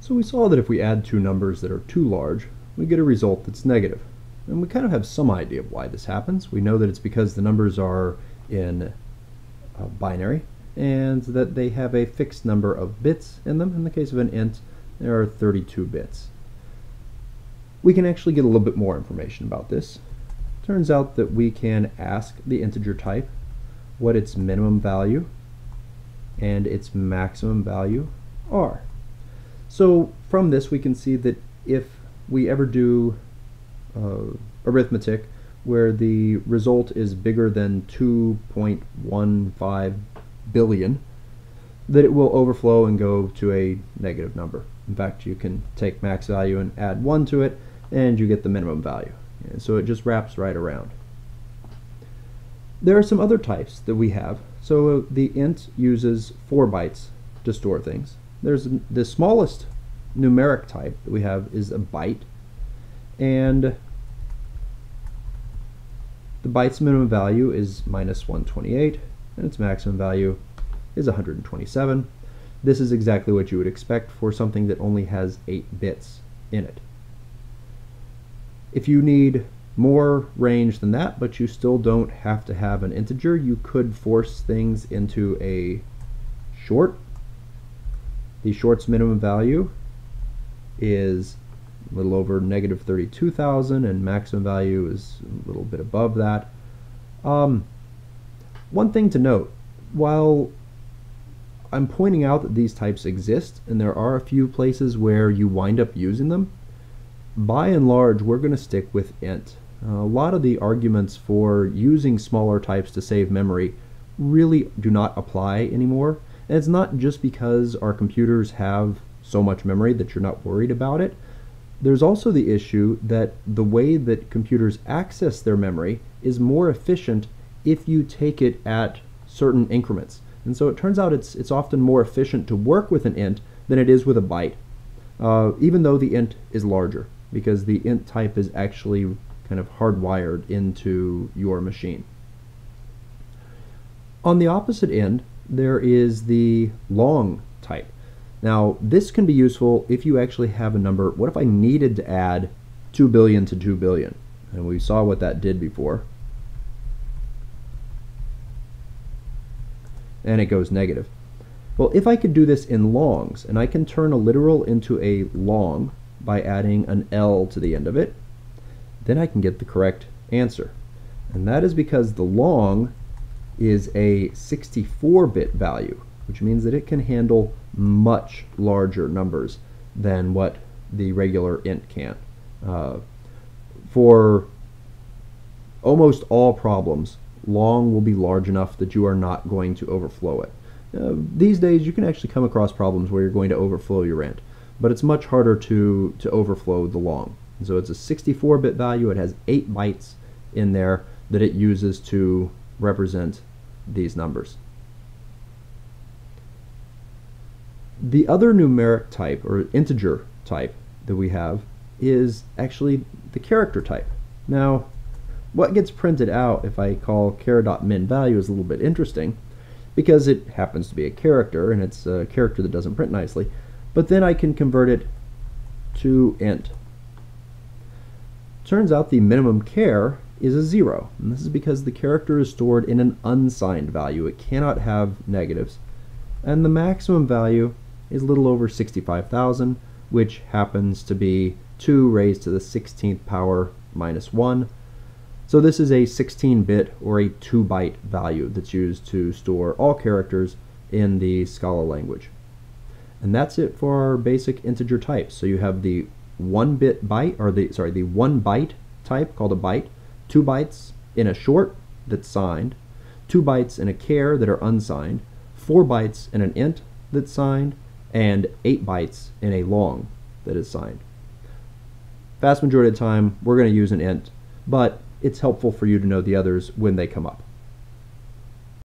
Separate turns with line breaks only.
So we saw that if we add two numbers that are too large, we get a result that's negative. And we kind of have some idea of why this happens. We know that it's because the numbers are in uh, binary and that they have a fixed number of bits in them. In the case of an int, there are 32 bits. We can actually get a little bit more information about this. Turns out that we can ask the integer type what its minimum value and its maximum value are. So from this we can see that if we ever do uh, arithmetic where the result is bigger than 2.15 billion, that it will overflow and go to a negative number. In fact, you can take max value and add 1 to it, and you get the minimum value. And so it just wraps right around. There are some other types that we have. So the int uses 4 bytes to store things. There's the smallest numeric type that we have is a byte, and the byte's minimum value is minus 128, and its maximum value is 127. This is exactly what you would expect for something that only has 8 bits in it. If you need more range than that, but you still don't have to have an integer, you could force things into a short. The short's minimum value is a little over negative 32,000 and maximum value is a little bit above that. Um, one thing to note, while I'm pointing out that these types exist and there are a few places where you wind up using them, by and large we're going to stick with int. A lot of the arguments for using smaller types to save memory really do not apply anymore. And it's not just because our computers have so much memory that you're not worried about it. There's also the issue that the way that computers access their memory is more efficient if you take it at certain increments. And so it turns out it's, it's often more efficient to work with an int than it is with a byte, uh, even though the int is larger, because the int type is actually kind of hardwired into your machine. On the opposite end, there is the long type. Now, this can be useful if you actually have a number. What if I needed to add 2 billion to 2 billion? And we saw what that did before. And it goes negative. Well, if I could do this in longs, and I can turn a literal into a long by adding an L to the end of it, then I can get the correct answer. And that is because the long is a 64-bit value, which means that it can handle much larger numbers than what the regular int can. Uh, for almost all problems, long will be large enough that you are not going to overflow it. Uh, these days, you can actually come across problems where you're going to overflow your int, but it's much harder to, to overflow the long. So it's a 64-bit value. It has 8 bytes in there that it uses to represent these numbers. The other numeric type, or integer type, that we have is actually the character type. Now, what gets printed out if I call char.min value is a little bit interesting because it happens to be a character and it's a character that doesn't print nicely. But then I can convert it to int. Turns out the minimum char is a zero. And this is because the character is stored in an unsigned value. It cannot have negatives. And the maximum value is a little over 65,000, which happens to be 2 raised to the 16th power minus 1. So this is a 16-bit or a 2-byte value that's used to store all characters in the Scala language. And that's it for our basic integer types. So you have the 1-bit byte, or the, sorry, the 1 byte type called a byte, 2 bytes in a short that's signed, 2 bytes in a char that are unsigned, 4 bytes in an int that's signed, and 8 bytes in a long that is signed. Vast majority of the time, we're going to use an int, but it's helpful for you to know the others when they come up.